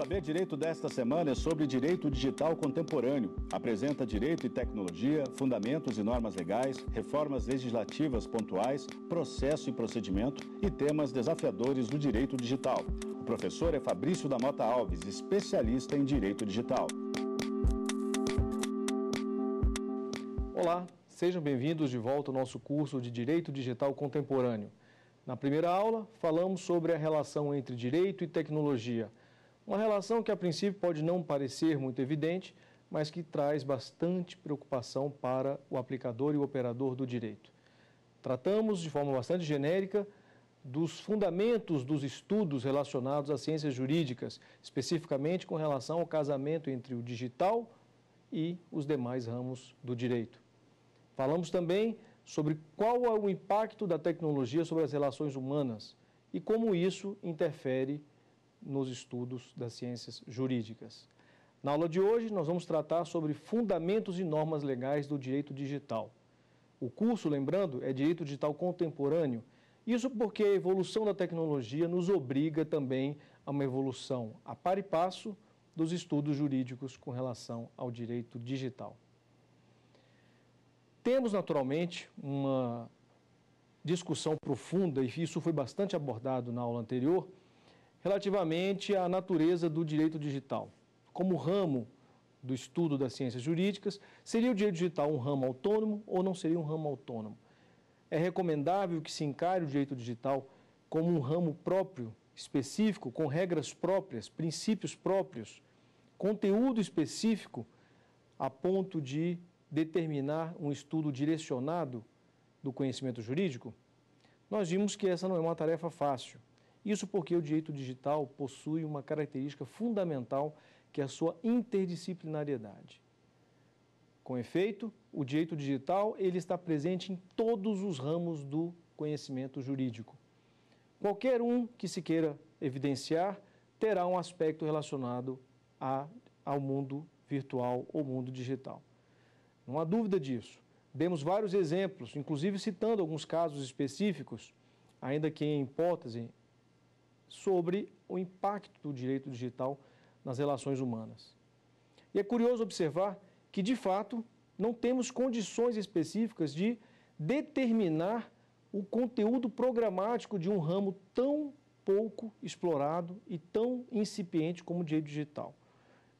Saber Direito desta semana é sobre direito digital contemporâneo. Apresenta direito e tecnologia, fundamentos e normas legais, reformas legislativas pontuais, processo e procedimento e temas desafiadores do direito digital. O professor é Fabrício da Mota Alves, especialista em direito digital. Olá, sejam bem-vindos de volta ao nosso curso de Direito Digital Contemporâneo. Na primeira aula, falamos sobre a relação entre direito e tecnologia uma relação que a princípio pode não parecer muito evidente, mas que traz bastante preocupação para o aplicador e o operador do direito. Tratamos de forma bastante genérica dos fundamentos dos estudos relacionados às ciências jurídicas, especificamente com relação ao casamento entre o digital e os demais ramos do direito. Falamos também sobre qual é o impacto da tecnologia sobre as relações humanas e como isso interfere nos estudos das ciências jurídicas. Na aula de hoje, nós vamos tratar sobre fundamentos e normas legais do direito digital. O curso, lembrando, é Direito Digital Contemporâneo. Isso porque a evolução da tecnologia nos obriga também a uma evolução a par e passo dos estudos jurídicos com relação ao direito digital. Temos, naturalmente, uma discussão profunda, e isso foi bastante abordado na aula anterior, relativamente à natureza do direito digital. Como ramo do estudo das ciências jurídicas, seria o direito digital um ramo autônomo ou não seria um ramo autônomo? É recomendável que se encare o direito digital como um ramo próprio, específico, com regras próprias, princípios próprios, conteúdo específico, a ponto de determinar um estudo direcionado do conhecimento jurídico? Nós vimos que essa não é uma tarefa fácil. Isso porque o direito digital possui uma característica fundamental que é a sua interdisciplinariedade. Com efeito, o direito digital ele está presente em todos os ramos do conhecimento jurídico. Qualquer um que se queira evidenciar terá um aspecto relacionado a, ao mundo virtual ou mundo digital. Não há dúvida disso. Demos vários exemplos, inclusive citando alguns casos específicos, ainda que em hipótese sobre o impacto do direito digital nas relações humanas. E é curioso observar que, de fato, não temos condições específicas de determinar o conteúdo programático de um ramo tão pouco explorado e tão incipiente como o direito digital.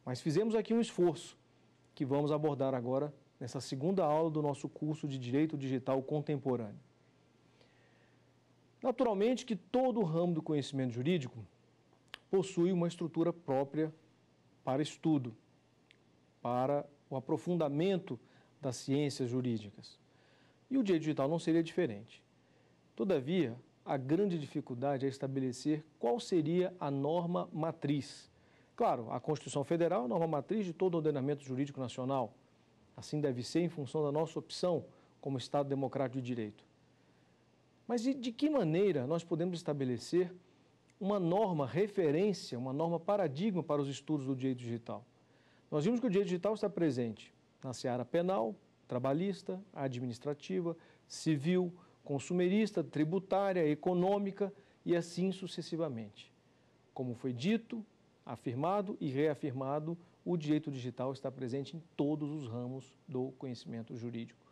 Mas fizemos aqui um esforço que vamos abordar agora nessa segunda aula do nosso curso de Direito Digital Contemporâneo. Naturalmente que todo o ramo do conhecimento jurídico possui uma estrutura própria para estudo, para o aprofundamento das ciências jurídicas. E o direito digital não seria diferente. Todavia, a grande dificuldade é estabelecer qual seria a norma matriz. Claro, a Constituição Federal é a norma matriz de todo o ordenamento jurídico nacional. Assim deve ser em função da nossa opção como Estado democrático de direito. Mas de, de que maneira nós podemos estabelecer uma norma referência, uma norma paradigma para os estudos do direito digital? Nós vimos que o direito digital está presente na seara penal, trabalhista, administrativa, civil, consumerista, tributária, econômica e assim sucessivamente. Como foi dito, afirmado e reafirmado, o direito digital está presente em todos os ramos do conhecimento jurídico,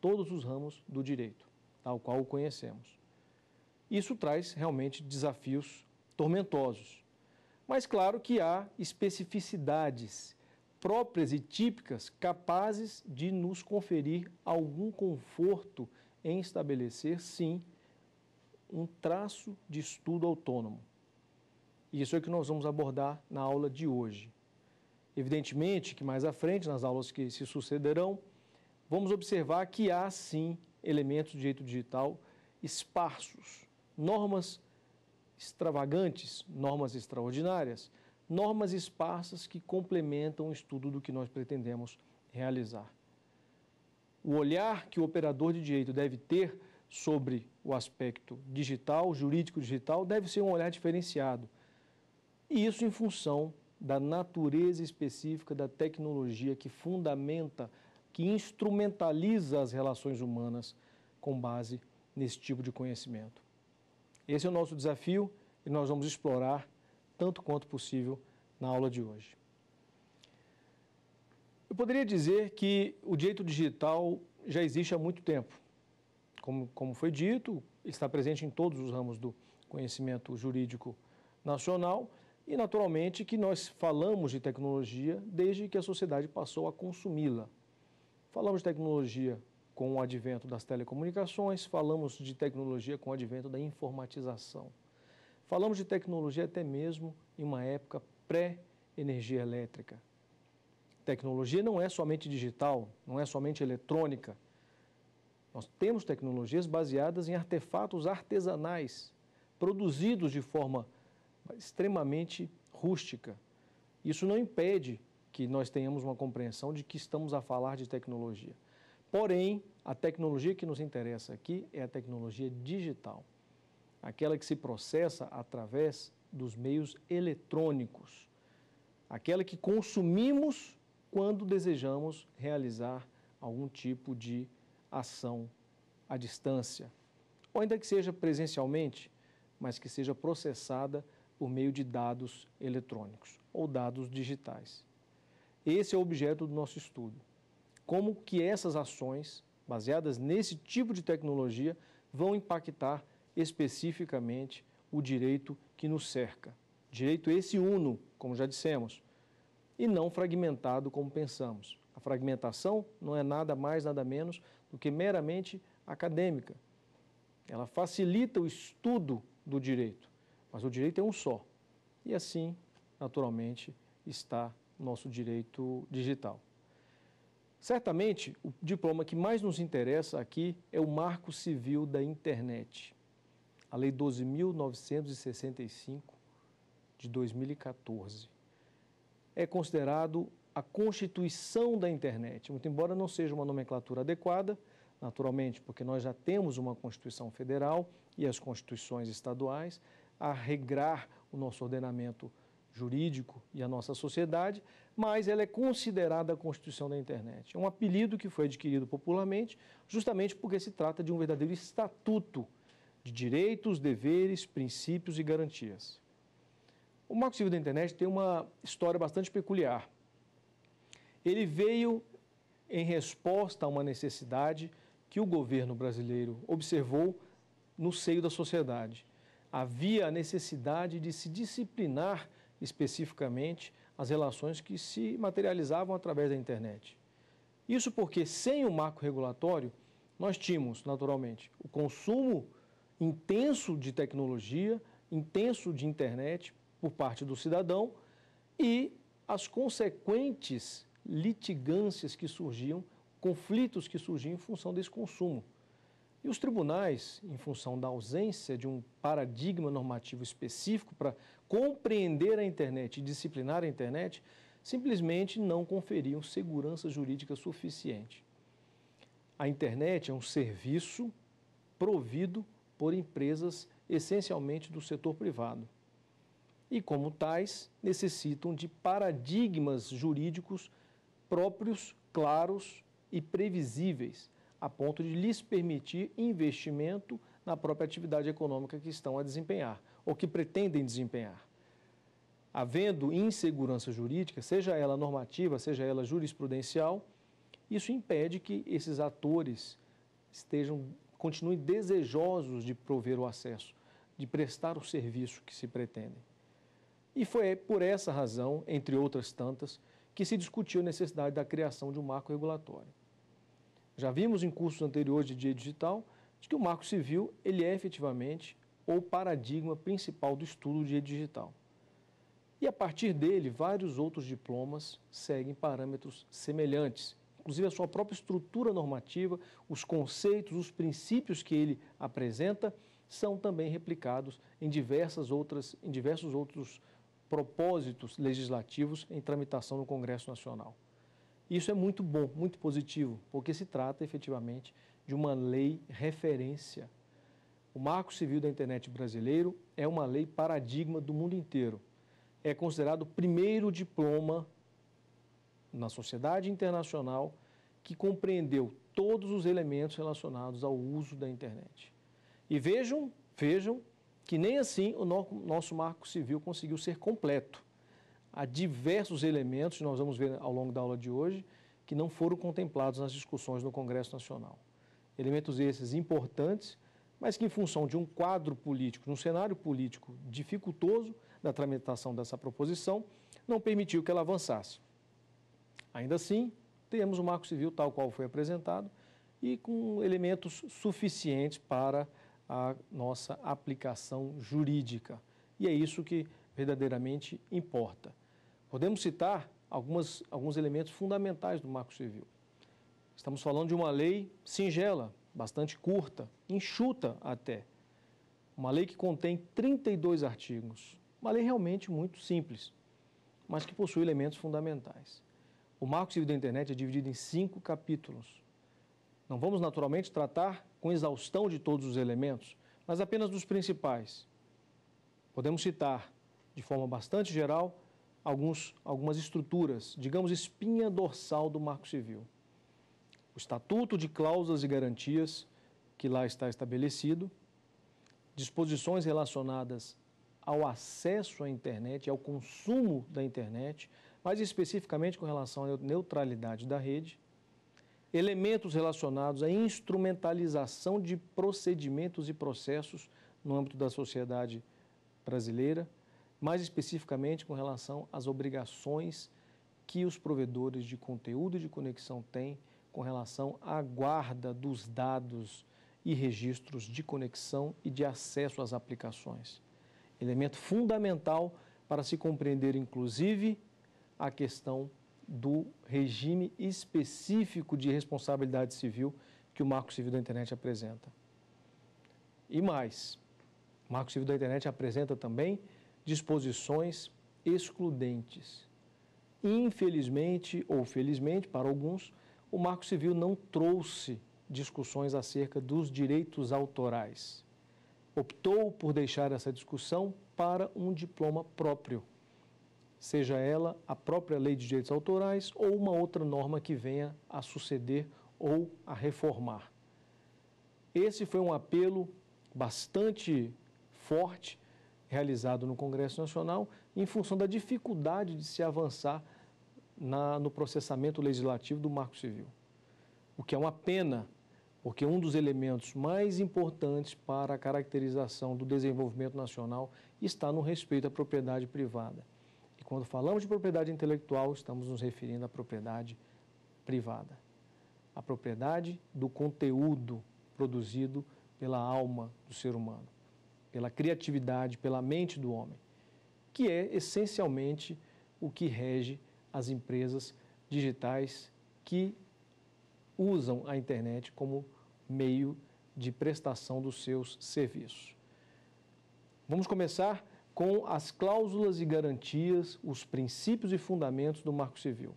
todos os ramos do direito tal qual o conhecemos. Isso traz realmente desafios tormentosos. Mas claro que há especificidades próprias e típicas capazes de nos conferir algum conforto em estabelecer, sim, um traço de estudo autônomo. E isso é o que nós vamos abordar na aula de hoje. Evidentemente que mais à frente, nas aulas que se sucederão, vamos observar que há sim elementos de direito digital esparsos, normas extravagantes, normas extraordinárias, normas esparsas que complementam o estudo do que nós pretendemos realizar. O olhar que o operador de direito deve ter sobre o aspecto digital, jurídico digital, deve ser um olhar diferenciado. E isso em função da natureza específica da tecnologia que fundamenta que instrumentaliza as relações humanas com base nesse tipo de conhecimento. Esse é o nosso desafio e nós vamos explorar tanto quanto possível na aula de hoje. Eu poderia dizer que o direito digital já existe há muito tempo. Como, como foi dito, está presente em todos os ramos do conhecimento jurídico nacional e, naturalmente, que nós falamos de tecnologia desde que a sociedade passou a consumi-la. Falamos de tecnologia com o advento das telecomunicações, falamos de tecnologia com o advento da informatização. Falamos de tecnologia até mesmo em uma época pré-energia elétrica. Tecnologia não é somente digital, não é somente eletrônica. Nós temos tecnologias baseadas em artefatos artesanais, produzidos de forma extremamente rústica. Isso não impede que nós tenhamos uma compreensão de que estamos a falar de tecnologia. Porém, a tecnologia que nos interessa aqui é a tecnologia digital, aquela que se processa através dos meios eletrônicos, aquela que consumimos quando desejamos realizar algum tipo de ação à distância, ou ainda que seja presencialmente, mas que seja processada por meio de dados eletrônicos ou dados digitais. Esse é o objeto do nosso estudo. Como que essas ações, baseadas nesse tipo de tecnologia, vão impactar especificamente o direito que nos cerca. Direito esse uno, como já dissemos, e não fragmentado como pensamos. A fragmentação não é nada mais, nada menos do que meramente acadêmica. Ela facilita o estudo do direito, mas o direito é um só. E assim, naturalmente, está nosso direito digital. Certamente, o diploma que mais nos interessa aqui é o Marco Civil da Internet, a Lei 12.965 de 2014 é considerado a constituição da internet, muito embora não seja uma nomenclatura adequada, naturalmente, porque nós já temos uma Constituição Federal e as constituições estaduais a regrar o nosso ordenamento jurídico e a nossa sociedade, mas ela é considerada a Constituição da Internet. É um apelido que foi adquirido popularmente, justamente porque se trata de um verdadeiro estatuto de direitos, deveres, princípios e garantias. O Marco Civil da Internet tem uma história bastante peculiar. Ele veio em resposta a uma necessidade que o governo brasileiro observou no seio da sociedade. Havia a necessidade de se disciplinar especificamente as relações que se materializavam através da internet. Isso porque, sem o marco regulatório, nós tínhamos, naturalmente, o consumo intenso de tecnologia, intenso de internet, por parte do cidadão e as consequentes litigâncias que surgiam, conflitos que surgiam em função desse consumo. E os tribunais, em função da ausência de um paradigma normativo específico para compreender a internet e disciplinar a internet, simplesmente não conferiam segurança jurídica suficiente. A internet é um serviço provido por empresas essencialmente do setor privado e, como tais, necessitam de paradigmas jurídicos próprios, claros e previsíveis, a ponto de lhes permitir investimento na própria atividade econômica que estão a desempenhar ou que pretendem desempenhar. Havendo insegurança jurídica, seja ela normativa, seja ela jurisprudencial, isso impede que esses atores estejam continuem desejosos de prover o acesso, de prestar o serviço que se pretendem. E foi por essa razão, entre outras tantas, que se discutiu a necessidade da criação de um marco regulatório. Já vimos em cursos anteriores de direito digital de que o marco civil ele é efetivamente o paradigma principal do estudo do direito digital. E a partir dele, vários outros diplomas seguem parâmetros semelhantes, inclusive a sua própria estrutura normativa, os conceitos, os princípios que ele apresenta são também replicados em diversas outras, em diversos outros propósitos legislativos em tramitação no Congresso Nacional. Isso é muito bom, muito positivo, porque se trata efetivamente de uma lei referência. O Marco Civil da Internet brasileiro é uma lei paradigma do mundo inteiro. É considerado o primeiro diploma na sociedade internacional que compreendeu todos os elementos relacionados ao uso da internet. E vejam, vejam que nem assim o nosso marco civil conseguiu ser completo. Há diversos elementos, nós vamos ver ao longo da aula de hoje, que não foram contemplados nas discussões no Congresso Nacional. Elementos esses importantes, mas que, em função de um quadro político, de um cenário político dificultoso da tramitação dessa proposição, não permitiu que ela avançasse. Ainda assim, temos o Marco Civil tal qual foi apresentado e com elementos suficientes para a nossa aplicação jurídica. E é isso que verdadeiramente importa. Podemos citar algumas, alguns elementos fundamentais do Marco Civil. Estamos falando de uma lei singela, bastante curta, enxuta até. Uma lei que contém 32 artigos. Uma lei realmente muito simples, mas que possui elementos fundamentais. O Marco Civil da Internet é dividido em cinco capítulos. Não vamos naturalmente tratar com exaustão de todos os elementos, mas apenas dos principais. Podemos citar, de forma bastante geral, alguns, algumas estruturas, digamos, espinha dorsal do Marco Civil. O Estatuto de Cláusulas e Garantias, que lá está estabelecido, disposições relacionadas ao acesso à internet ao consumo da internet, mais especificamente com relação à neutralidade da rede, elementos relacionados à instrumentalização de procedimentos e processos no âmbito da sociedade brasileira, mais especificamente com relação às obrigações que os provedores de conteúdo de conexão têm com relação à guarda dos dados e registros de conexão e de acesso às aplicações. Elemento fundamental para se compreender, inclusive, a questão do regime específico de responsabilidade civil que o Marco Civil da Internet apresenta. E mais, o Marco Civil da Internet apresenta também disposições excludentes. Infelizmente ou felizmente, para alguns, o Marco Civil não trouxe discussões acerca dos direitos autorais. Optou por deixar essa discussão para um diploma próprio, seja ela a própria Lei de Direitos Autorais ou uma outra norma que venha a suceder ou a reformar. Esse foi um apelo bastante forte realizado no Congresso Nacional em função da dificuldade de se avançar na, no processamento legislativo do Marco Civil. O que é uma pena, porque um dos elementos mais importantes para a caracterização do desenvolvimento nacional está no respeito à propriedade privada. E quando falamos de propriedade intelectual, estamos nos referindo à propriedade privada. A propriedade do conteúdo produzido pela alma do ser humano pela criatividade, pela mente do homem, que é essencialmente o que rege as empresas digitais que usam a internet como meio de prestação dos seus serviços. Vamos começar com as cláusulas e garantias, os princípios e fundamentos do Marco Civil.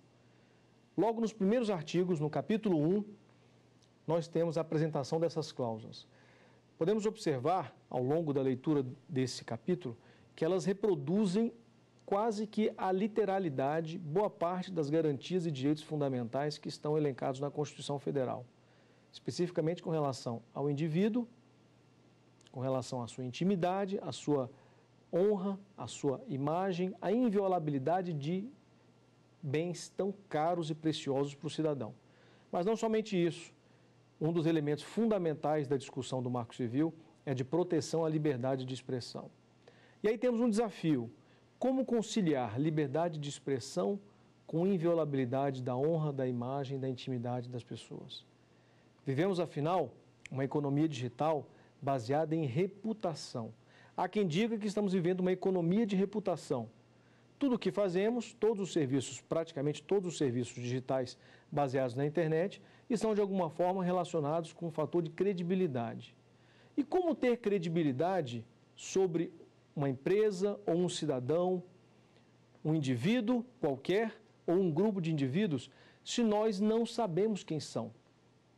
Logo nos primeiros artigos, no capítulo 1, nós temos a apresentação dessas cláusulas. Podemos observar, ao longo da leitura desse capítulo, que elas reproduzem quase que a literalidade boa parte das garantias e direitos fundamentais que estão elencados na Constituição Federal, especificamente com relação ao indivíduo, com relação à sua intimidade, à sua honra, à sua imagem, à inviolabilidade de bens tão caros e preciosos para o cidadão. Mas não somente isso, um dos elementos fundamentais da discussão do Marco Civil é de proteção à liberdade de expressão. E aí temos um desafio: como conciliar liberdade de expressão com inviolabilidade da honra, da imagem, da intimidade das pessoas? Vivemos, afinal, uma economia digital baseada em reputação. Há quem diga que estamos vivendo uma economia de reputação. Tudo o que fazemos, todos os serviços, praticamente todos os serviços digitais baseados na internet, e são de alguma forma relacionados com um fator de credibilidade. E como ter credibilidade sobre uma empresa ou um cidadão, um indivíduo qualquer ou um grupo de indivíduos, se nós não sabemos quem são?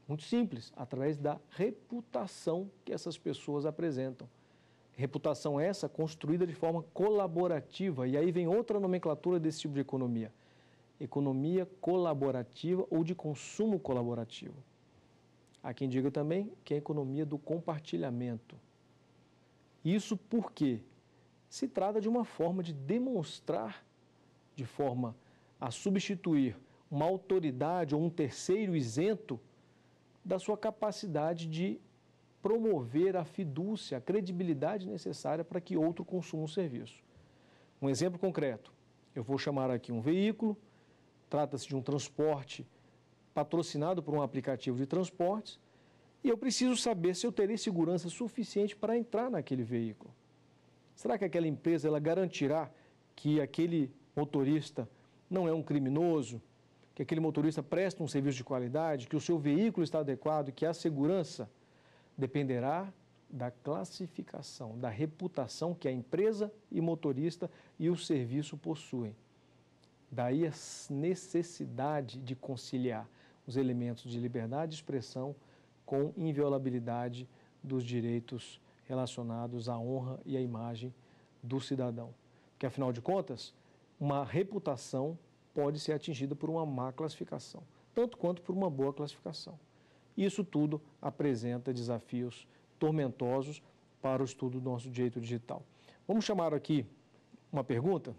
Muito simples, através da reputação que essas pessoas apresentam. Reputação essa construída de forma colaborativa, e aí vem outra nomenclatura desse tipo de economia economia colaborativa ou de consumo colaborativo. Há quem diga também que é a economia do compartilhamento. Isso porque se trata de uma forma de demonstrar de forma a substituir uma autoridade ou um terceiro isento da sua capacidade de promover a fidúcia, a credibilidade necessária para que outro consuma o serviço. Um exemplo concreto: eu vou chamar aqui um veículo, trata-se de um transporte patrocinado por um aplicativo de transportes, e eu preciso saber se eu terei segurança suficiente para entrar naquele veículo. Será que aquela empresa ela garantirá que aquele motorista não é um criminoso, que aquele motorista presta um serviço de qualidade, que o seu veículo está adequado, que a segurança dependerá da classificação, da reputação que a empresa e motorista e o serviço possuem. Daí a necessidade de conciliar os elementos de liberdade de expressão com inviolabilidade dos direitos relacionados à honra e à imagem do cidadão. Porque, afinal de contas, uma reputação pode ser atingida por uma má classificação, tanto quanto por uma boa classificação. Isso tudo apresenta desafios tormentosos para o estudo do nosso direito digital. Vamos chamar aqui uma pergunta?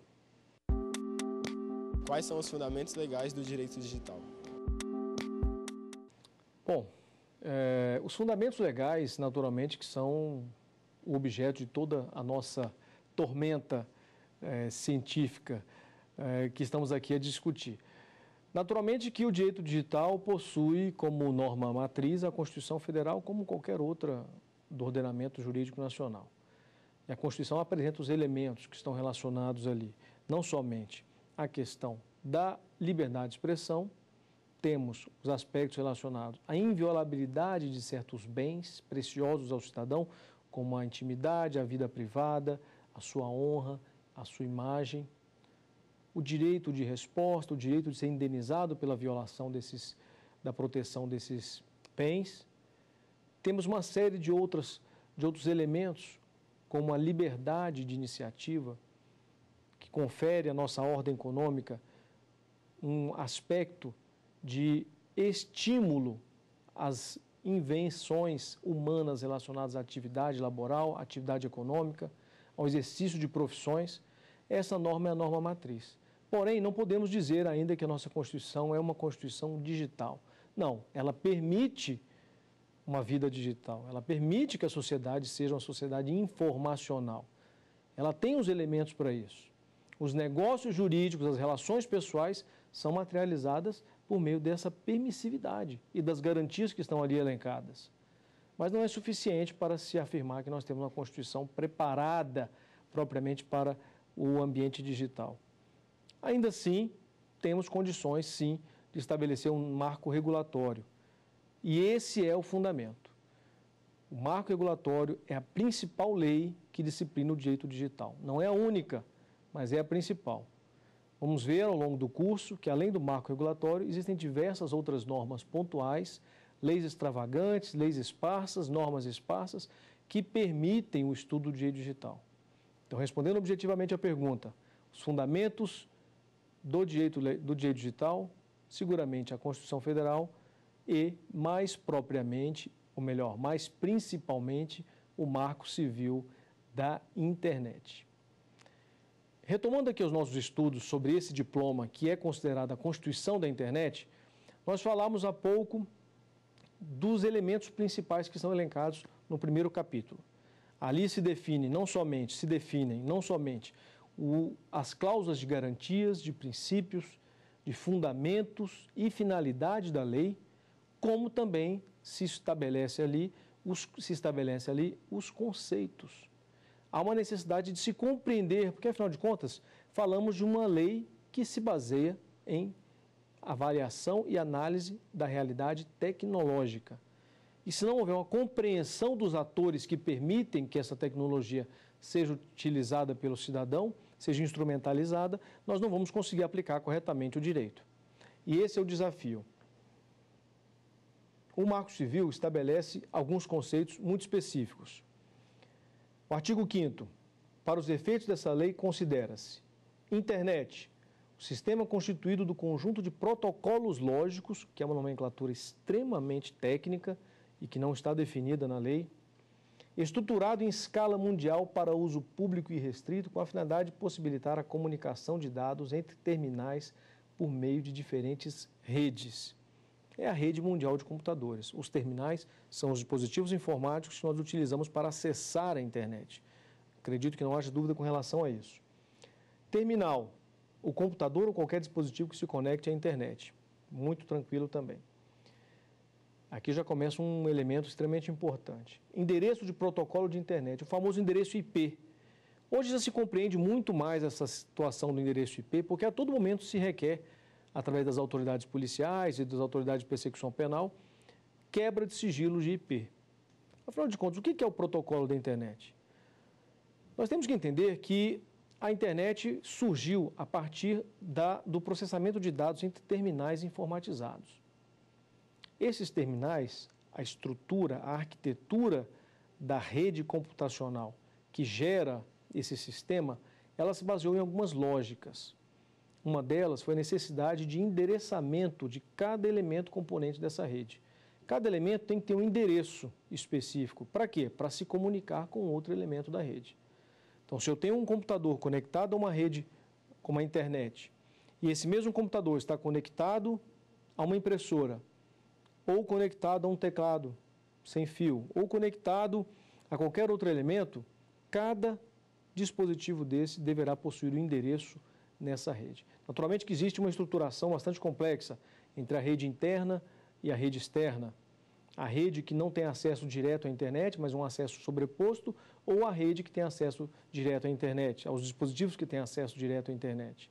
Quais são os fundamentos legais do direito digital? Bom, é, os fundamentos legais, naturalmente, que são o objeto de toda a nossa tormenta é, científica é, que estamos aqui a discutir. Naturalmente que o direito digital possui como norma matriz a Constituição Federal, como qualquer outra do ordenamento jurídico nacional. E a Constituição apresenta os elementos que estão relacionados ali, não somente a questão da liberdade de expressão, temos os aspectos relacionados à inviolabilidade de certos bens preciosos ao cidadão, como a intimidade, a vida privada, a sua honra, a sua imagem, o direito de resposta, o direito de ser indenizado pela violação desses, da proteção desses bens. Temos uma série de, outras, de outros elementos, como a liberdade de iniciativa, confere à nossa ordem econômica um aspecto de estímulo às invenções humanas relacionadas à atividade laboral, atividade econômica, ao exercício de profissões. Essa norma é a norma matriz. Porém, não podemos dizer ainda que a nossa Constituição é uma Constituição digital. Não, ela permite uma vida digital, ela permite que a sociedade seja uma sociedade informacional. Ela tem os elementos para isso. Os negócios jurídicos, as relações pessoais são materializadas por meio dessa permissividade e das garantias que estão ali elencadas. Mas não é suficiente para se afirmar que nós temos uma Constituição preparada propriamente para o ambiente digital. Ainda assim, temos condições, sim, de estabelecer um marco regulatório. E esse é o fundamento. O marco regulatório é a principal lei que disciplina o direito digital. Não é a única, mas é a principal. Vamos ver ao longo do curso que, além do marco regulatório, existem diversas outras normas pontuais, leis extravagantes, leis esparsas, normas esparsas, que permitem o estudo do direito digital. Então, respondendo objetivamente à pergunta, os fundamentos do direito, do direito digital, seguramente a Constituição Federal e, mais propriamente, ou melhor, mais principalmente, o Marco Civil da Internet. Retomando aqui os nossos estudos sobre esse diploma, que é considerado a Constituição da Internet, nós falamos há pouco dos elementos principais que são elencados no primeiro capítulo. Ali se define não somente, se definem não somente o, as cláusulas de garantias, de princípios, de fundamentos e finalidade da lei, como também se estabelece ali os, se estabelece ali os conceitos. Há uma necessidade de se compreender, porque afinal de contas, falamos de uma lei que se baseia em avaliação e análise da realidade tecnológica. E se não houver uma compreensão dos atores que permitem que essa tecnologia seja utilizada pelo cidadão, seja instrumentalizada, nós não vamos conseguir aplicar corretamente o direito. E esse é o desafio. O Marco Civil estabelece alguns conceitos muito específicos. O artigo 5 para os efeitos dessa lei, considera-se internet, o sistema constituído do conjunto de protocolos lógicos, que é uma nomenclatura extremamente técnica e que não está definida na lei, estruturado em escala mundial para uso público e restrito, com a finalidade de possibilitar a comunicação de dados entre terminais por meio de diferentes redes. É a rede mundial de computadores. Os terminais são os dispositivos informáticos que nós utilizamos para acessar a internet. Acredito que não haja dúvida com relação a isso. Terminal, o computador ou qualquer dispositivo que se conecte à internet. Muito tranquilo também. Aqui já começa um elemento extremamente importante. Endereço de protocolo de internet, o famoso endereço IP. Hoje já se compreende muito mais essa situação do endereço IP, porque a todo momento se requer, através das autoridades policiais e das autoridades de persecução penal, quebra de sigilo de IP. Afinal de contas, o que é o protocolo da internet? Nós temos que entender que a internet surgiu a partir da, do processamento de dados entre terminais informatizados. Esses terminais, a estrutura, a arquitetura da rede computacional que gera esse sistema, ela se baseou em algumas lógicas. Uma delas foi a necessidade de endereçamento de cada elemento componente dessa rede. Cada elemento tem que ter um endereço específico. Para quê? Para se comunicar com outro elemento da rede. Então, se eu tenho um computador conectado a uma rede como a internet, e esse mesmo computador está conectado a uma impressora ou conectado a um teclado sem fio, ou conectado a qualquer outro elemento, cada dispositivo desse deverá possuir o um endereço nessa rede. Naturalmente que existe uma estruturação bastante complexa entre a rede interna e a rede externa. A rede que não tem acesso direto à internet, mas um acesso sobreposto, ou a rede que tem acesso direto à internet, aos dispositivos que têm acesso direto à internet.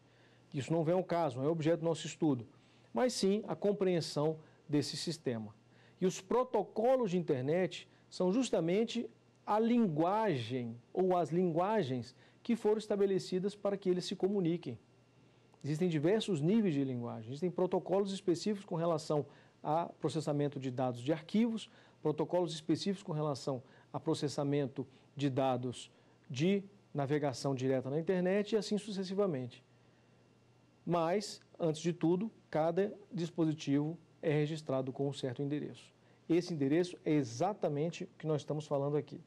Isso não vem ao caso, não é objeto do nosso estudo, mas sim a compreensão desse sistema. E os protocolos de internet são justamente a linguagem ou as linguagens que foram estabelecidas para que eles se comuniquem. Existem diversos níveis de linguagem, existem protocolos específicos com relação a processamento de dados de arquivos, protocolos específicos com relação a processamento de dados de navegação direta na internet e assim sucessivamente. Mas, antes de tudo, cada dispositivo é registrado com um certo endereço. Esse endereço é exatamente o que nós estamos falando aqui.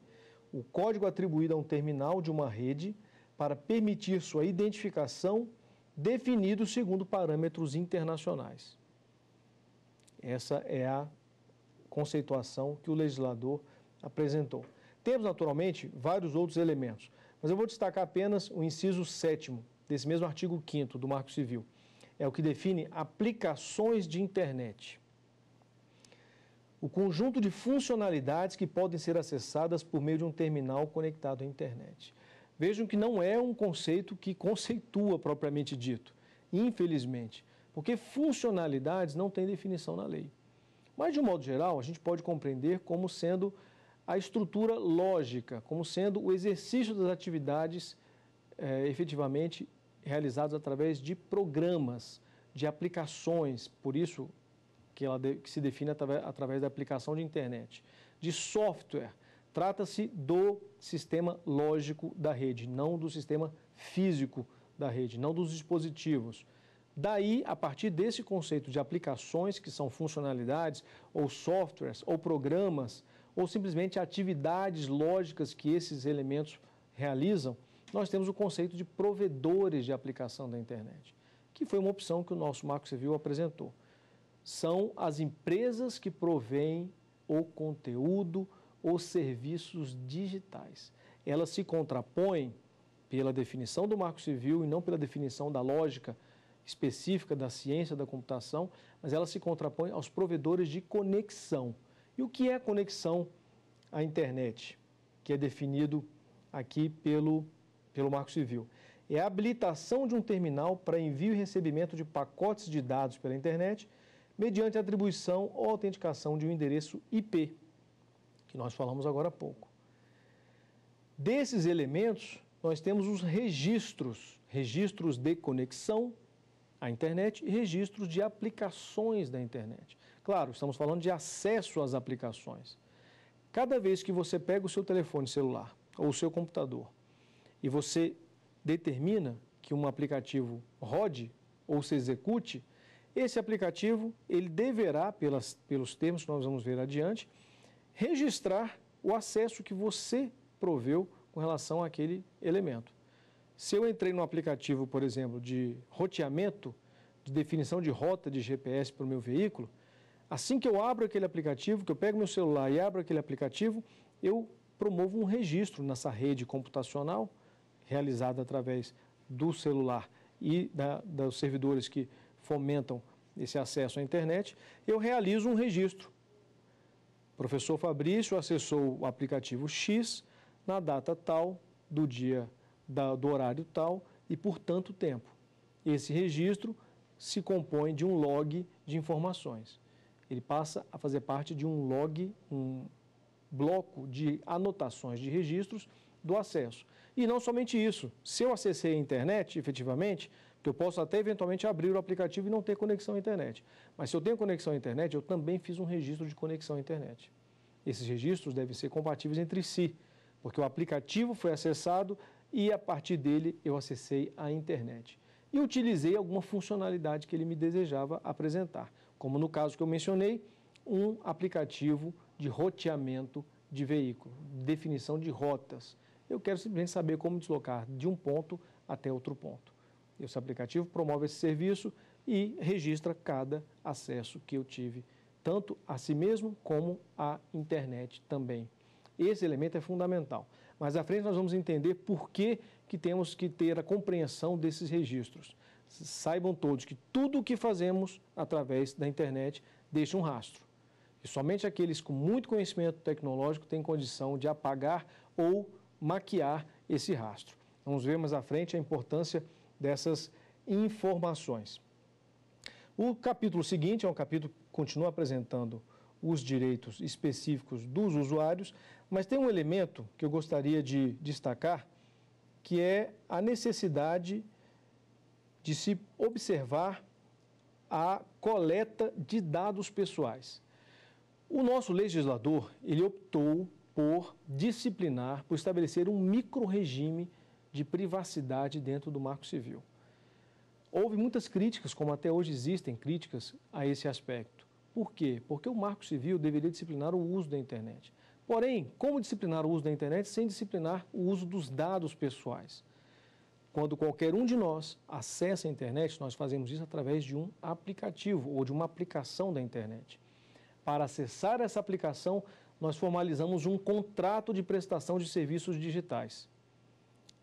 O código atribuído a um terminal de uma rede para permitir sua identificação definido segundo parâmetros internacionais. Essa é a conceituação que o legislador apresentou. Temos, naturalmente, vários outros elementos, mas eu vou destacar apenas o inciso 7 desse mesmo artigo 5 do Marco Civil, é o que define aplicações de internet. O conjunto de funcionalidades que podem ser acessadas por meio de um terminal conectado à internet. Vejam que não é um conceito que conceitua propriamente dito, infelizmente, porque funcionalidades não têm definição na lei. Mas, de um modo geral, a gente pode compreender como sendo a estrutura lógica, como sendo o exercício das atividades é, efetivamente realizados através de programas, de aplicações, por isso que, ela de, que se define através, através da aplicação de internet, de software. Trata-se do sistema lógico da rede, não do sistema físico da rede, não dos dispositivos. Daí, a partir desse conceito de aplicações, que são funcionalidades, ou softwares, ou programas, ou simplesmente atividades lógicas que esses elementos realizam, nós temos o conceito de provedores de aplicação da internet, que foi uma opção que o nosso Marco Civil apresentou. São as empresas que provêm o conteúdo ou serviços digitais. Elas se contrapõem pela definição do Marco Civil e não pela definição da lógica específica da ciência da computação, mas elas se contrapõem aos provedores de conexão. E o que é conexão à internet? Que é definido aqui pelo pelo Marco Civil. É a habilitação de um terminal para envio e recebimento de pacotes de dados pela internet mediante atribuição ou autenticação de um endereço IP, que nós falamos agora há pouco. Desses elementos, nós temos os registros, registros de conexão à internet e registros de aplicações da internet. Claro, estamos falando de acesso às aplicações. Cada vez que você pega o seu telefone celular ou o seu computador e você determina que um aplicativo rode ou se execute, esse aplicativo ele deverá, pelas, pelos termos que nós vamos ver adiante, registrar o acesso que você proveu com relação àquele elemento. Se eu entrei no aplicativo, por exemplo, de roteamento, de definição de rota de GPS para o meu veículo, assim que eu abro aquele aplicativo, que eu pego meu celular e abro aquele aplicativo, eu promovo um registro nessa rede computacional realizada através do celular e da, dos servidores que fomentam esse acesso à internet, eu realizo um registro. Professor Fabrício acessou o aplicativo X na data tal, do dia, da, do horário tal e por tanto tempo. Esse registro se compõe de um log de informações. Ele passa a fazer parte de um log, um bloco de anotações de registros do acesso. E não somente isso, se eu acessei a internet, efetivamente, que eu posso até eventualmente abrir o aplicativo e não ter conexão à internet. Mas se eu tenho conexão à internet, eu também fiz um registro de conexão à internet. Esses registros devem ser compatíveis entre si, porque o aplicativo foi acessado e a partir dele eu acessei a internet. E utilizei alguma funcionalidade que ele me desejava apresentar, como no caso que eu mencionei, um aplicativo de roteamento de veículo, definição de rotas. Eu quero simplesmente saber como deslocar de um ponto até outro ponto. Esse aplicativo promove esse serviço e registra cada acesso que eu tive, tanto a si mesmo como à internet também. Esse elemento é fundamental. Mais à frente nós vamos entender por que, que temos que ter a compreensão desses registros. Saibam todos que tudo o que fazemos através da internet deixa um rastro. E somente aqueles com muito conhecimento tecnológico têm condição de apagar ou maquiar esse rastro. Vamos ver mais à frente a importância dessas informações. O capítulo seguinte é um capítulo que continua apresentando os direitos específicos dos usuários, mas tem um elemento que eu gostaria de destacar, que é a necessidade de se observar a coleta de dados pessoais. O nosso legislador, ele optou por disciplinar, por estabelecer um micro-regime de privacidade dentro do Marco Civil. Houve muitas críticas, como até hoje existem críticas a esse aspecto. Por quê? Porque o Marco Civil deveria disciplinar o uso da internet. Porém, como disciplinar o uso da internet sem disciplinar o uso dos dados pessoais? Quando qualquer um de nós acessa a internet, nós fazemos isso através de um aplicativo ou de uma aplicação da internet. Para acessar essa aplicação, nós formalizamos um contrato de prestação de serviços digitais.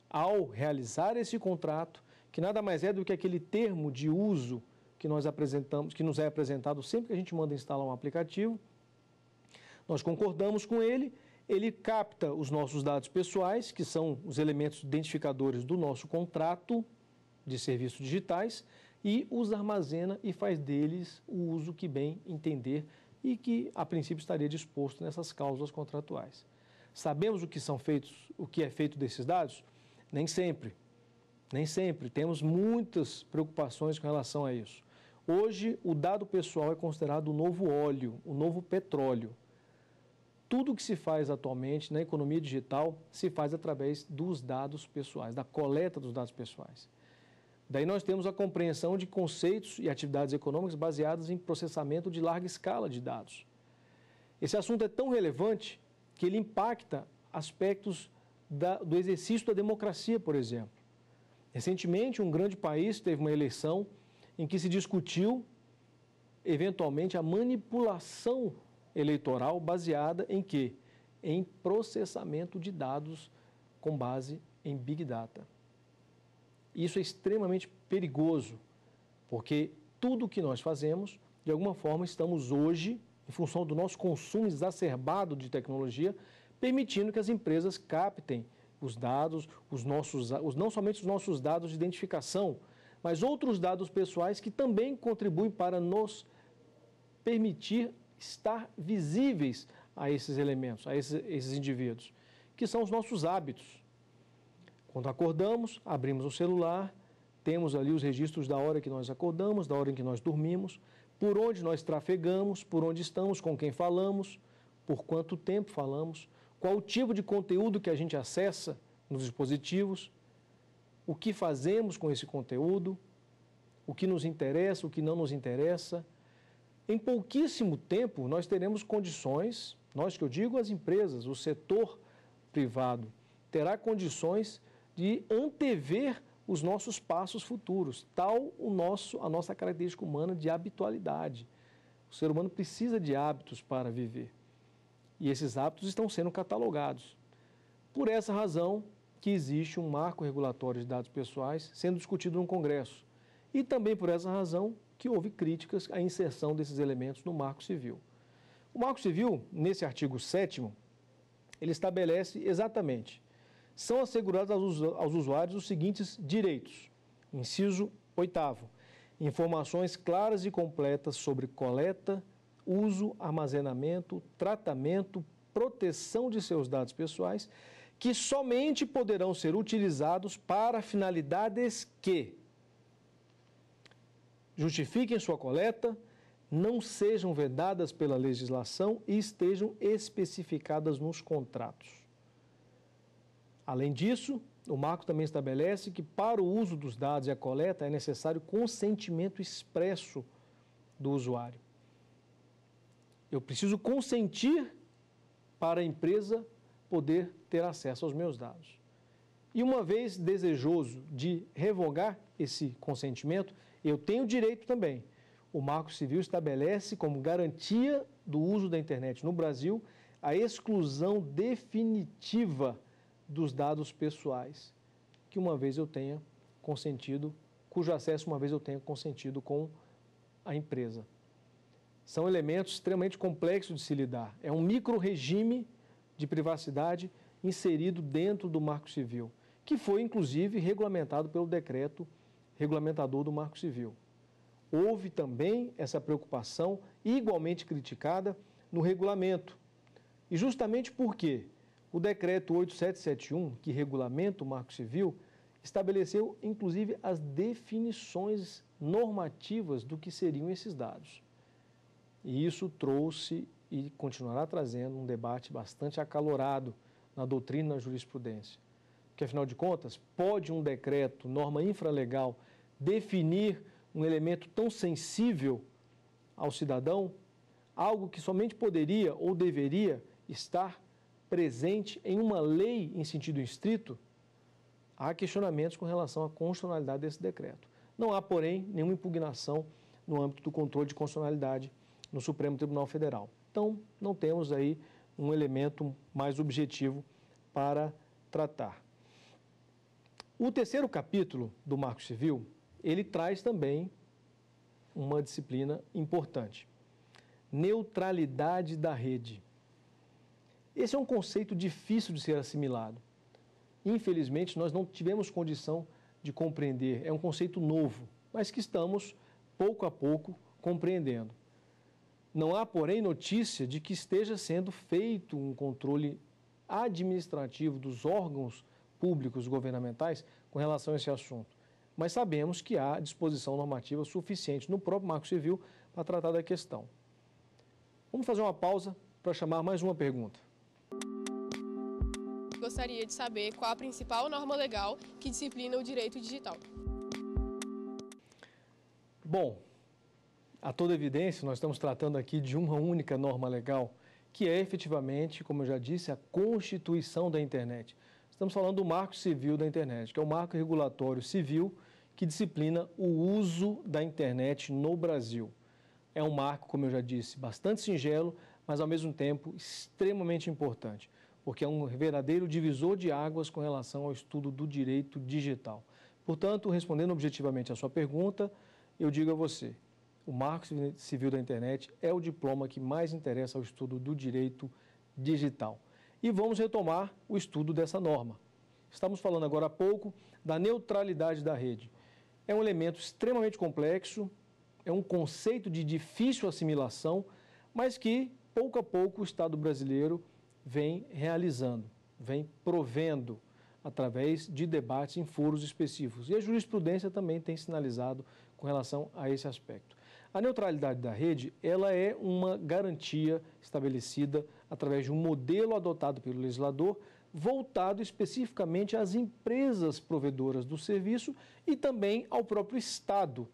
Ao realizar esse contrato, que nada mais é do que aquele termo de uso que nós apresentamos, que nos é apresentado sempre que a gente manda instalar um aplicativo, nós concordamos com ele, ele capta os nossos dados pessoais, que são os elementos identificadores do nosso contrato de serviços digitais, e os armazena e faz deles o uso que bem entender e que, a princípio, estaria disposto nessas cláusulas contratuais. Sabemos o que são feitos, o que é feito desses dados? Nem sempre. Nem sempre. Temos muitas preocupações com relação a isso. Hoje, o dado pessoal é considerado o novo óleo, o novo petróleo. Tudo que se faz atualmente na economia digital se faz através dos dados pessoais, da coleta dos dados pessoais. Daí nós temos a compreensão de conceitos e atividades econômicas baseadas em processamento de larga escala de dados. Esse assunto é tão relevante que ele impacta aspectos da, do exercício da democracia, por exemplo. Recentemente, um grande país teve uma eleição em que se discutiu, eventualmente, a manipulação eleitoral baseada em quê? Em processamento de dados com base em Big Data. Isso é extremamente perigoso, porque tudo o que nós fazemos, de alguma forma, estamos hoje, em função do nosso consumo exacerbado de tecnologia, permitindo que as empresas captem os dados, os nossos, os, não somente os nossos dados de identificação, mas outros dados pessoais que também contribuem para nos permitir estar visíveis a esses elementos, a esses, esses indivíduos, que são os nossos hábitos. Quando acordamos, abrimos o celular, temos ali os registros da hora que nós acordamos, da hora em que nós dormimos, por onde nós trafegamos, por onde estamos, com quem falamos, por quanto tempo falamos, qual o tipo de conteúdo que a gente acessa nos dispositivos, o que fazemos com esse conteúdo, o que nos interessa, o que não nos interessa. em pouquíssimo tempo nós teremos condições, nós que eu digo as empresas, o setor privado, terá condições de antever os nossos passos futuros, tal o nosso, a nossa característica humana de habitualidade. O ser humano precisa de hábitos para viver. E esses hábitos estão sendo catalogados. Por essa razão que existe um marco regulatório de dados pessoais sendo discutido no Congresso. E também por essa razão que houve críticas à inserção desses elementos no Marco Civil. O Marco Civil, nesse artigo 7 ele estabelece exatamente são assegurados aos usuários os seguintes direitos. Inciso 8 informações claras e completas sobre coleta, uso, armazenamento, tratamento, proteção de seus dados pessoais, que somente poderão ser utilizados para finalidades que justifiquem sua coleta, não sejam vedadas pela legislação e estejam especificadas nos contratos. Além disso, o marco também estabelece que para o uso dos dados e a coleta é necessário consentimento expresso do usuário. Eu preciso consentir para a empresa poder ter acesso aos meus dados. E uma vez desejoso de revogar esse consentimento, eu tenho direito também. O Marco Civil estabelece como garantia do uso da internet no Brasil a exclusão definitiva dos dados pessoais que uma vez eu tenha consentido, cujo acesso uma vez eu tenha consentido com a empresa. São elementos extremamente complexos de se lidar. É um micro-regime de privacidade inserido dentro do Marco Civil, que foi inclusive regulamentado pelo decreto regulamentador do Marco Civil. Houve também essa preocupação igualmente criticada no regulamento. E justamente porque o decreto 8771, que regulamenta o Marco Civil, estabeleceu inclusive as definições normativas do que seriam esses dados. E isso trouxe e continuará trazendo um debate bastante acalorado na doutrina e na jurisprudência. Porque, afinal de contas, pode um decreto, norma infralegal, definir um elemento tão sensível ao cidadão, algo que somente poderia ou deveria estar presente em uma lei em sentido estrito, há questionamentos com relação à constitucionalidade desse decreto. Não há, porém, nenhuma impugnação no âmbito do controle de constitucionalidade no Supremo Tribunal Federal. Então, não temos aí um elemento mais objetivo para tratar. O terceiro capítulo do Marco Civil, ele traz também uma disciplina importante. Neutralidade da rede. Esse é um conceito difícil de ser assimilado. Infelizmente, nós não tivemos condição de compreender. É um conceito novo, mas que estamos, pouco a pouco, compreendendo. Não há, porém, notícia de que esteja sendo feito um controle administrativo dos órgãos públicos governamentais com relação a esse assunto. Mas sabemos que há disposição normativa suficiente no próprio Marco Civil para tratar da questão. Vamos fazer uma pausa para chamar mais uma pergunta gostaria de saber qual a principal norma legal que disciplina o direito digital. Bom, a toda evidência, nós estamos tratando aqui de uma única norma legal, que é efetivamente, como eu já disse, a Constituição da Internet. Estamos falando do Marco Civil da Internet, que é o marco regulatório civil que disciplina o uso da internet no Brasil. É um marco, como eu já disse, bastante singelo, mas ao mesmo tempo extremamente importante porque é um verdadeiro divisor de águas com relação ao estudo do direito digital. Portanto, respondendo objetivamente à sua pergunta, eu digo a você: o Marco Civil da Internet é o diploma que mais interessa ao estudo do direito digital. E vamos retomar o estudo dessa norma. Estamos falando agora há pouco da neutralidade da rede. É um elemento extremamente complexo, é um conceito de difícil assimilação, mas que, pouco a pouco, o Estado brasileiro vem realizando, vem provendo através de debates em foros específicos. E a jurisprudência também tem sinalizado com relação a esse aspecto. A neutralidade da rede, ela é uma garantia estabelecida através de um modelo adotado pelo legislador voltado especificamente às empresas provedoras do serviço e também ao próprio Estado,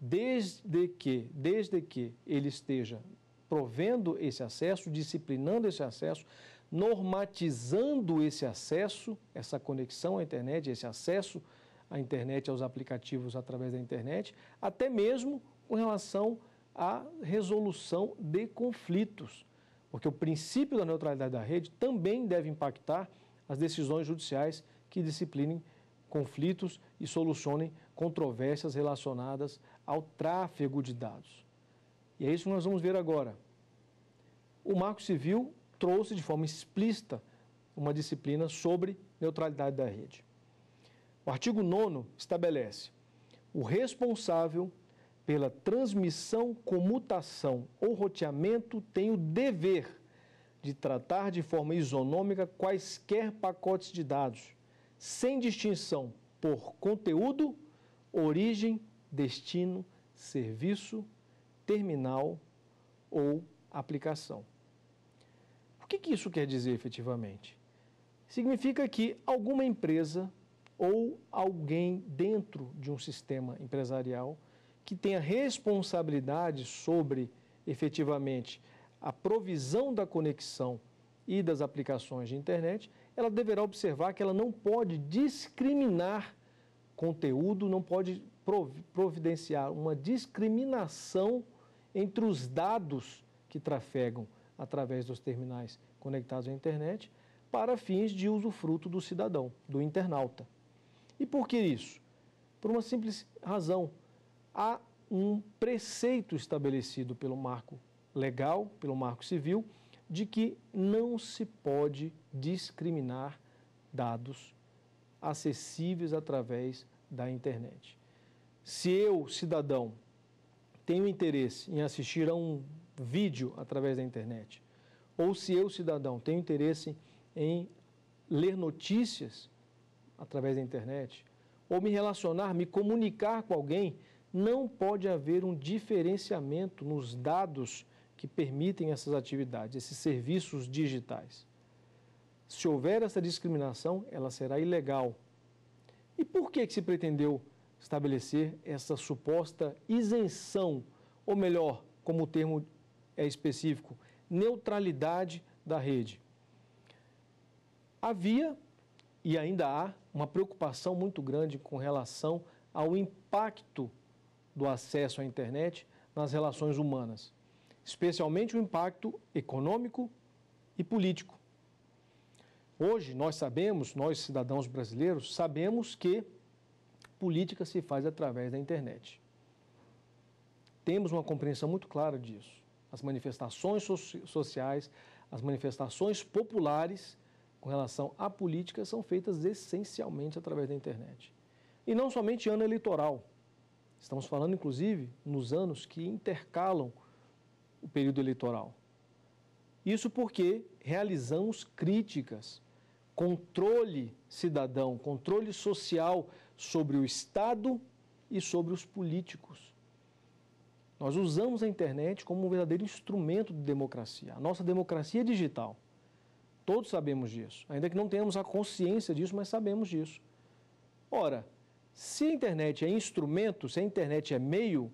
desde que, desde que ele esteja provendo esse acesso, disciplinando esse acesso, normatizando esse acesso, essa conexão à internet, esse acesso à internet, aos aplicativos através da internet, até mesmo com relação à resolução de conflitos. Porque o princípio da neutralidade da rede também deve impactar as decisões judiciais que disciplinem conflitos e solucionem controvérsias relacionadas ao tráfego de dados. E é isso que nós vamos ver agora. O Marco Civil trouxe de forma explícita uma disciplina sobre neutralidade da rede. O artigo 9 estabelece o responsável pela transmissão, comutação ou roteamento tem o dever de tratar de forma isonômica quaisquer pacotes de dados, sem distinção por conteúdo, origem, destino, serviço, terminal ou aplicação. O que, que isso quer dizer efetivamente? Significa que alguma empresa ou alguém dentro de um sistema empresarial que tenha responsabilidade sobre efetivamente a provisão da conexão e das aplicações de internet, ela deverá observar que ela não pode discriminar conteúdo, não pode providenciar uma discriminação entre os dados que trafegam através dos terminais conectados à internet para fins de usufruto do cidadão, do internauta. E por que isso? Por uma simples razão. Há um preceito estabelecido pelo marco legal, pelo marco civil, de que não se pode discriminar dados acessíveis através da internet. Se eu, cidadão, tenho interesse em assistir a um vídeo através da internet, ou se eu, cidadão, tenho interesse em ler notícias através da internet, ou me relacionar, me comunicar com alguém, não pode haver um diferenciamento nos dados que permitem essas atividades, esses serviços digitais. Se houver essa discriminação, ela será ilegal. E por que, que se pretendeu estabelecer essa suposta isenção, ou melhor, como o termo é específico, neutralidade da rede. Havia e ainda há uma preocupação muito grande com relação ao impacto do acesso à internet nas relações humanas, especialmente o impacto econômico e político. Hoje nós sabemos, nós cidadãos brasileiros, sabemos que política se faz através da internet. Temos uma compreensão muito clara disso as manifestações sociais, as manifestações populares com relação à política são feitas essencialmente através da internet. E não somente ano eleitoral. Estamos falando, inclusive, nos anos que intercalam o período eleitoral. Isso porque realizamos críticas, controle cidadão, controle social sobre o Estado e sobre os políticos. Nós usamos a internet como um verdadeiro instrumento de democracia. A nossa democracia é digital. Todos sabemos disso. Ainda que não tenhamos a consciência disso, mas sabemos disso. Ora, se a internet é instrumento, se a internet é meio,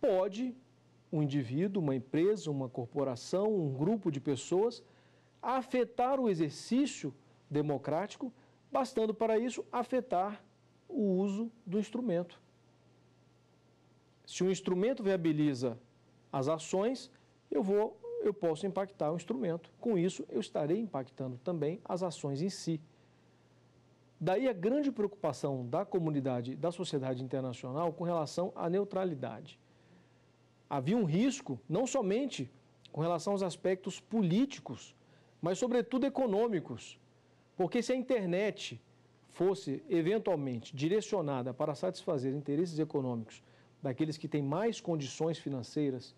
pode um indivíduo, uma empresa, uma corporação, um grupo de pessoas afetar o exercício democrático, bastando para isso afetar o uso do instrumento. Se o instrumento viabiliza as ações, eu vou, eu posso impactar o instrumento. Com isso, eu estarei impactando também as ações em si. Daí a grande preocupação da comunidade, da sociedade internacional com relação à neutralidade. Havia um risco, não somente com relação aos aspectos políticos, mas sobretudo econômicos. Porque se a internet fosse eventualmente direcionada para satisfazer interesses econômicos daqueles que têm mais condições financeiras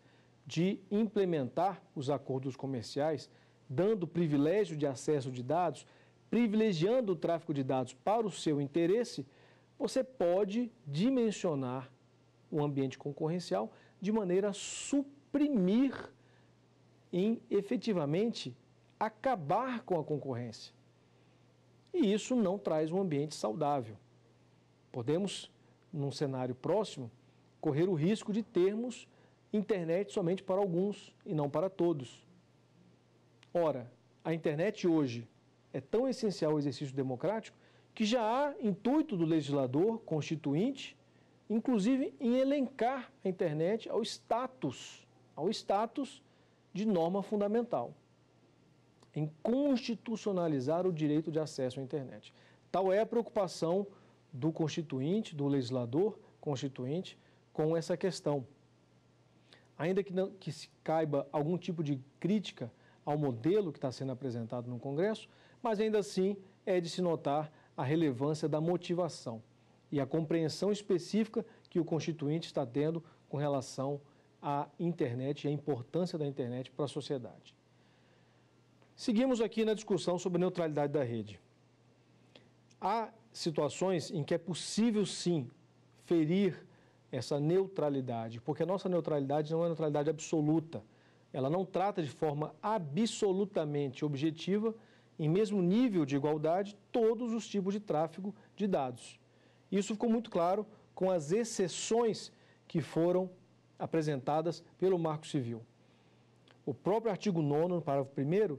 de implementar os acordos comerciais, dando privilégio de acesso de dados, privilegiando o tráfego de dados para o seu interesse, você pode dimensionar o ambiente concorrencial de maneira a suprimir em efetivamente acabar com a concorrência. E isso não traz um ambiente saudável. Podemos, num cenário próximo, correr o risco de termos internet somente para alguns e não para todos. Ora, a internet hoje é tão essencial ao exercício democrático que já há intuito do legislador constituinte, inclusive em elencar a internet ao status, ao status de norma fundamental, em constitucionalizar o direito de acesso à internet. Tal é a preocupação do constituinte, do legislador constituinte, com essa questão. Ainda que, não, que se caiba algum tipo de crítica ao modelo que está sendo apresentado no Congresso, mas ainda assim é de se notar a relevância da motivação e a compreensão específica que o Constituinte está tendo com relação à internet e à importância da internet para a sociedade. Seguimos aqui na discussão sobre neutralidade da rede. Há situações em que é possível sim ferir essa neutralidade, porque a nossa neutralidade não é neutralidade absoluta. Ela não trata de forma absolutamente objetiva, em mesmo nível de igualdade, todos os tipos de tráfego de dados. Isso ficou muito claro com as exceções que foram apresentadas pelo Marco Civil. O próprio artigo 9 no parágrafo 1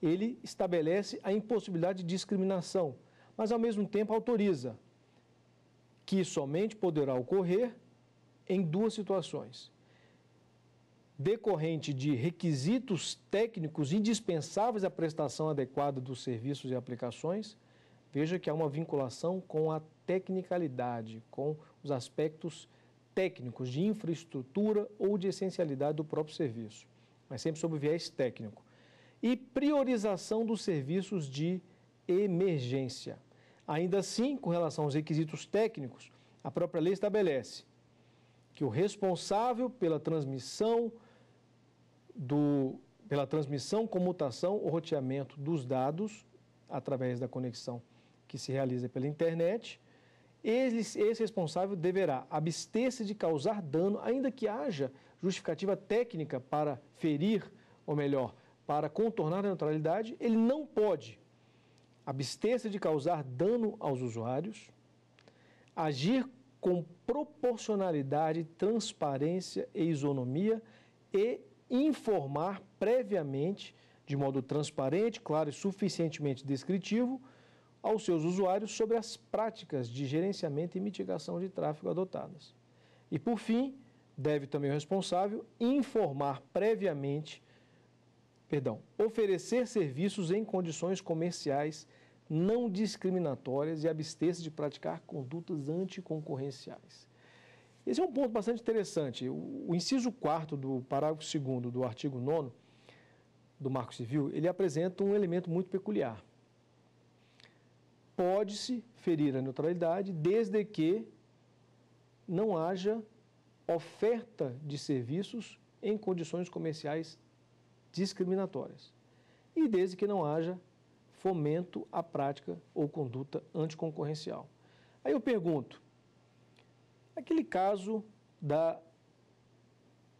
ele estabelece a impossibilidade de discriminação, mas ao mesmo tempo autoriza que somente poderá ocorrer em duas situações. Decorrente de requisitos técnicos indispensáveis à prestação adequada dos serviços e aplicações, veja que há uma vinculação com a tecnicalidade, com os aspectos técnicos de infraestrutura ou de essencialidade do próprio serviço, mas sempre sob viés técnico. E priorização dos serviços de emergência. Ainda assim, com relação aos requisitos técnicos, a própria lei estabelece que o responsável pela transmissão do pela transmissão, comutação ou roteamento dos dados através da conexão que se realiza pela internet, esse, esse responsável deverá abster-se de causar dano, ainda que haja justificativa técnica para ferir, ou melhor, para contornar a neutralidade, ele não pode abster-se de causar dano aos usuários, agir com proporcionalidade, transparência e isonomia e informar previamente, de modo transparente, claro e suficientemente descritivo, aos seus usuários sobre as práticas de gerenciamento e mitigação de tráfego adotadas. E, por fim, deve também o responsável informar previamente, perdão, oferecer serviços em condições comerciais não discriminatórias e abster-se de praticar condutas anticoncorrenciais. Esse é um ponto bastante interessante. O, inciso 4 do parágrafo 2 do artigo 9 do Marco Civil, ele apresenta um elemento muito peculiar. Pode-se ferir a neutralidade desde que não haja oferta de serviços em condições comerciais discriminatórias e desde que não haja fomento à prática ou conduta anticoncorrencial. Aí eu pergunto, aquele caso da,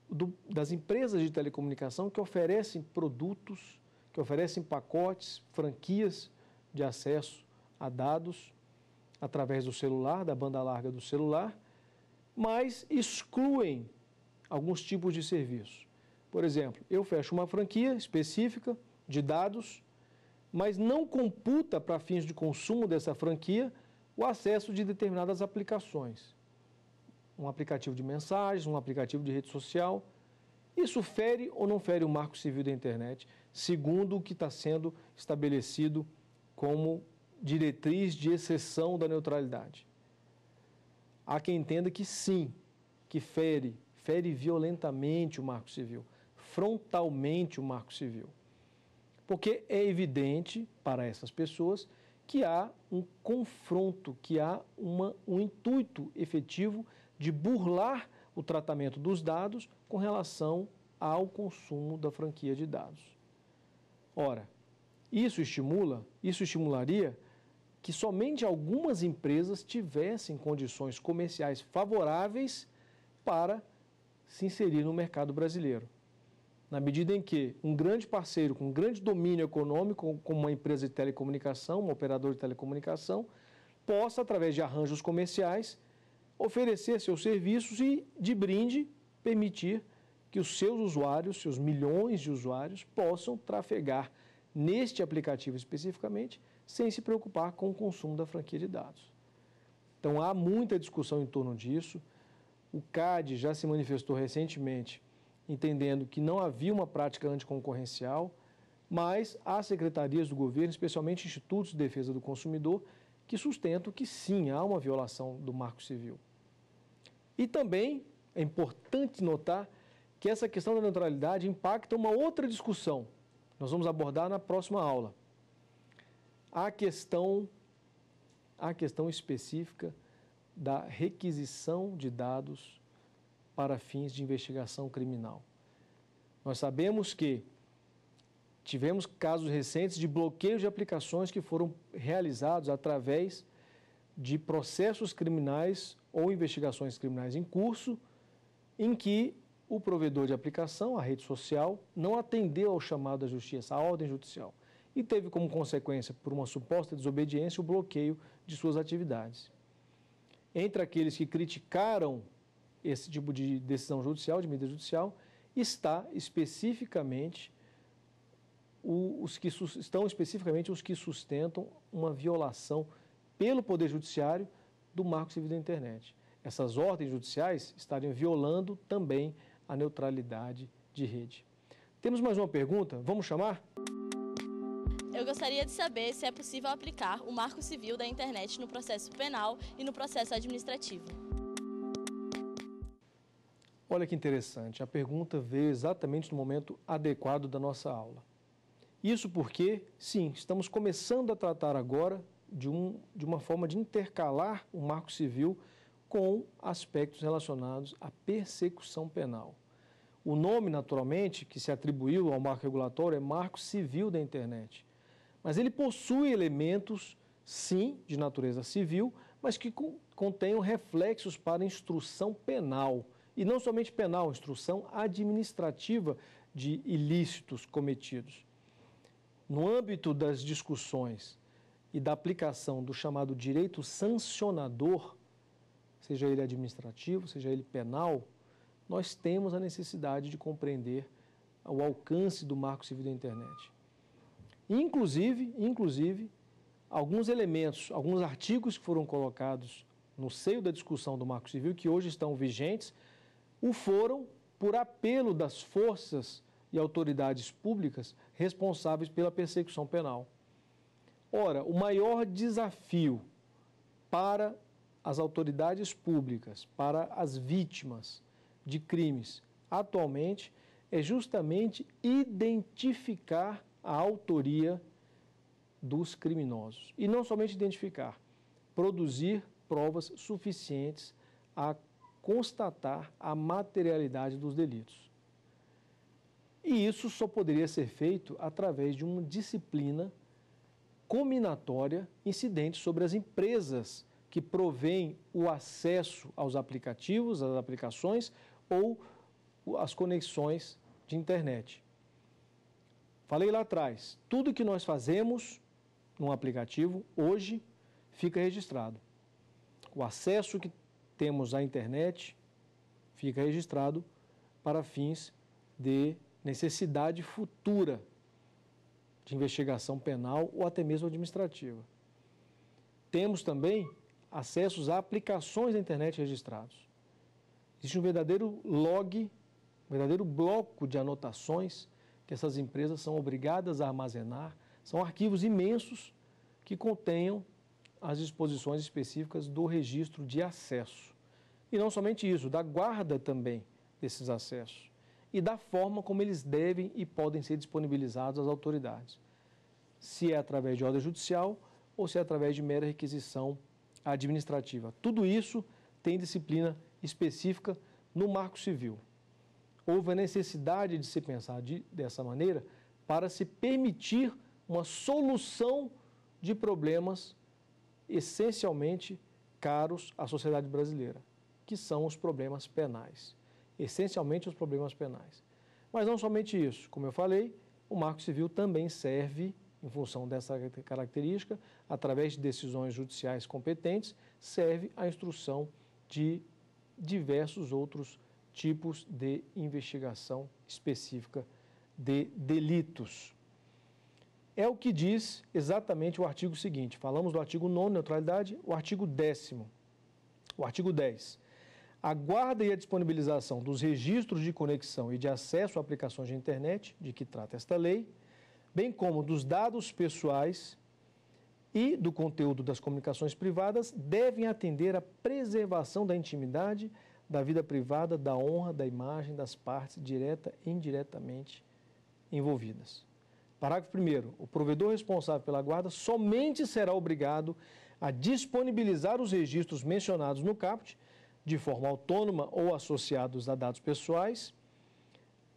do, das empresas de telecomunicação que oferecem produtos, que oferecem pacotes, franquias de acesso a dados através do celular, da banda larga do celular, mas excluem alguns tipos de serviços. Por exemplo, eu fecho uma franquia específica de dados mas não computa para fins de consumo dessa franquia o acesso de determinadas aplicações. Um aplicativo de mensagens, um aplicativo de rede social. Isso fere ou não fere o marco civil da internet, segundo o que está sendo estabelecido como diretriz de exceção da neutralidade? Há quem entenda que sim, que fere, fere violentamente o marco civil, frontalmente o marco civil. Porque é evidente para essas pessoas que há um confronto, que há uma, um intuito efetivo de burlar o tratamento dos dados com relação ao consumo da franquia de dados. Ora, isso estimula, isso estimularia que somente algumas empresas tivessem condições comerciais favoráveis para se inserir no mercado brasileiro na medida em que um grande parceiro com grande domínio econômico, como uma empresa de telecomunicação, um operador de telecomunicação, possa, através de arranjos comerciais, oferecer seus serviços e, de brinde, permitir que os seus usuários, seus milhões de usuários, possam trafegar neste aplicativo especificamente, sem se preocupar com o consumo da franquia de dados. Então há muita discussão em torno disso. O CAD já se manifestou recentemente, entendendo que não havia uma prática anticoncorrencial, mas há secretarias do governo, especialmente institutos de defesa do consumidor, que sustentam que sim, há uma violação do Marco Civil. E também é importante notar que essa questão da neutralidade impacta uma outra discussão. Nós vamos abordar na próxima aula. A questão, a questão específica da requisição de dados para fins de investigação criminal. Nós sabemos que tivemos casos recentes de bloqueio de aplicações que foram realizados através de processos criminais ou investigações criminais em curso, em que o provedor de aplicação, a rede social, não atendeu ao chamado da justiça, à ordem judicial, e teve como consequência, por uma suposta desobediência, o bloqueio de suas atividades. Entre aqueles que criticaram esse tipo de decisão judicial, de medida judicial, está especificamente os que estão especificamente os que sustentam uma violação pelo Poder Judiciário do Marco Civil da Internet. Essas ordens judiciais estariam violando também a neutralidade de rede. Temos mais uma pergunta? Vamos chamar? Eu gostaria de saber se é possível aplicar o Marco Civil da Internet no processo penal e no processo administrativo. Olha que interessante, a pergunta veio exatamente no momento adequado da nossa aula. Isso porque, sim, estamos começando a tratar agora de, um, de uma forma de intercalar o Marco Civil com aspectos relacionados à persecução penal. O nome, naturalmente, que se atribuiu ao marco regulatório é Marco Civil da Internet. Mas ele possui elementos, sim, de natureza civil, mas que contenham reflexos para instrução penal. E não somente penal, instrução administrativa de ilícitos cometidos. No âmbito das discussões e da aplicação do chamado direito sancionador, seja ele administrativo, seja ele penal, nós temos a necessidade de compreender o alcance do Marco Civil da Internet. Inclusive, inclusive, alguns elementos, alguns artigos que foram colocados no seio da discussão do Marco Civil, que hoje estão vigentes, o foram por apelo das forças e autoridades públicas responsáveis pela persecução penal. Ora, o maior desafio para as autoridades públicas, para as vítimas de crimes atualmente, é justamente identificar a autoria dos criminosos. E não somente identificar, produzir provas suficientes a constatar a materialidade dos delitos. E isso só poderia ser feito através de uma disciplina combinatória incidente sobre as empresas que provém o acesso aos aplicativos, às aplicações ou as conexões de internet. Falei lá atrás, tudo que nós fazemos num aplicativo hoje fica registrado. O acesso que temos à internet fica registrado para fins de necessidade futura de investigação penal ou até mesmo administrativa. Temos também acessos a aplicações da internet registrados. Existe um verdadeiro log, um verdadeiro bloco de anotações que essas empresas são obrigadas a armazenar. São arquivos imensos que contenham as disposições específicas do registro de acesso. E não somente isso, da guarda também desses acessos e da forma como eles devem e podem ser disponibilizados às autoridades. Se é através de ordem judicial ou se é através de mera requisição administrativa. Tudo isso tem disciplina específica no Marco Civil houve a necessidade de se pensar de, dessa maneira para se permitir uma solução de problemas essencialmente caros à sociedade brasileira, que são os problemas penais. Essencialmente os problemas penais. Mas não somente isso, como eu falei, o Marco Civil também serve, em função dessa característica, através de decisões judiciais competentes, serve à instrução de diversos outros tipos de investigação específica de delitos. É o que diz exatamente o artigo seguinte. Falamos do artigo 9, neutralidade, o artigo 10. O artigo 10. A guarda e a disponibilização dos registros de conexão e de acesso a aplicações de internet, de que trata esta lei, bem como dos dados pessoais e do conteúdo das comunicações privadas, devem atender à preservação da intimidade, da vida privada, da honra, da imagem das partes direta e indiretamente envolvidas. Parágrafo 1. O provedor responsável pela guarda somente será obrigado a disponibilizar os registros mencionados no CAPT, de forma autônoma ou associados a dados pessoais,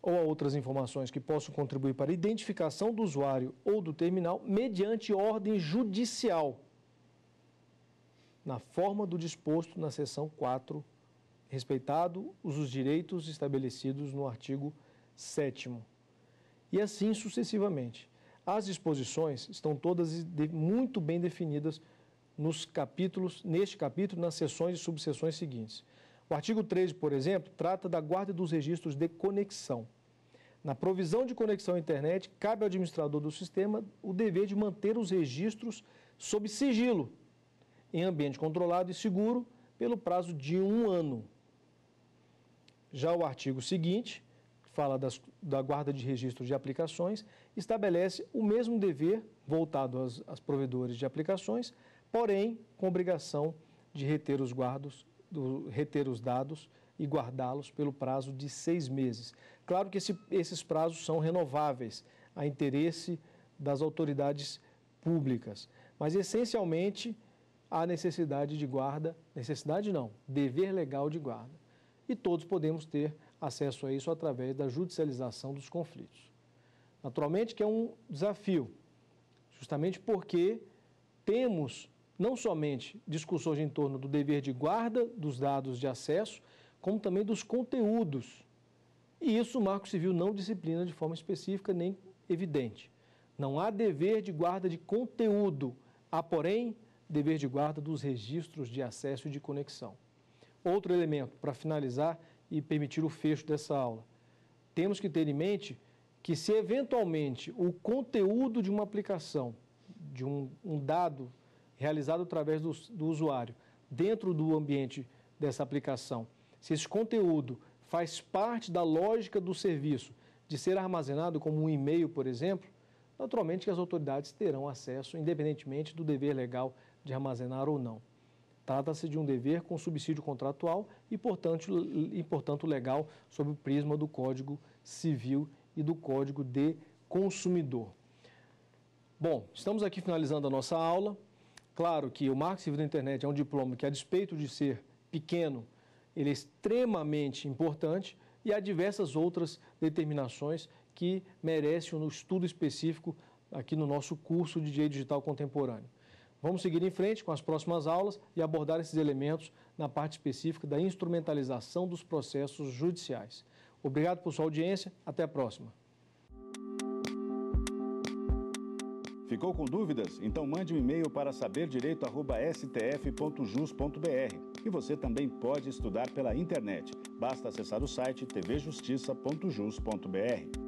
ou a outras informações que possam contribuir para a identificação do usuário ou do terminal, mediante ordem judicial, na forma do disposto na seção 4, respeitado os direitos estabelecidos no artigo 7 e assim sucessivamente. As disposições estão todas muito bem definidas nos capítulos, neste capítulo, nas seções e subseções seguintes. O artigo 13, por exemplo, trata da guarda dos registros de conexão. Na provisão de conexão à internet, cabe ao administrador do sistema o dever de manter os registros sob sigilo, em ambiente controlado e seguro, pelo prazo de um ano. Já o artigo seguinte fala das, da guarda de registros de aplicações, estabelece o mesmo dever voltado aos, aos provedores de aplicações, porém com obrigação de reter os, guardos, do, reter os dados e guardá-los pelo prazo de seis meses. Claro que esse, esses prazos são renováveis a interesse das autoridades públicas, mas essencialmente há necessidade de guarda, necessidade não, dever legal de guarda. E todos podemos ter acesso a isso através da judicialização dos conflitos. Naturalmente que é um desafio, justamente porque temos não somente discussões em torno do dever de guarda dos dados de acesso, como também dos conteúdos. E isso o Marco Civil não disciplina de forma específica nem evidente. Não há dever de guarda de conteúdo, há, porém, dever de guarda dos registros de acesso e de conexão. Outro elemento, para finalizar, e permitir o fecho dessa aula. Temos que ter em mente que se eventualmente o conteúdo de uma aplicação, de um, um dado realizado através do, do usuário, dentro do ambiente dessa aplicação, se esse conteúdo faz parte da lógica do serviço de ser armazenado como um e-mail, por exemplo, naturalmente que as autoridades terão acesso, independentemente do dever legal de armazenar ou não. Trata-se de um dever com subsídio contratual e, portanto, e, portanto, legal sob o prisma do Código Civil e do Código de Consumidor. Bom, estamos aqui finalizando a nossa aula. Claro que o Marco Civil da Internet é um diploma que, a despeito de ser pequeno, ele é extremamente importante e há diversas outras determinações que merecem um estudo específico aqui no nosso curso de Direito Digital Contemporâneo. Vamos seguir em frente com as próximas aulas e abordar esses elementos na parte específica da instrumentalização dos processos judiciais. Obrigado por sua audiência. Até a próxima. Ficou com dúvidas? Então mande um e-mail para saberdireito.stf.jus.br. E você também pode estudar pela internet. Basta acessar o site tvjustiça.jus.br.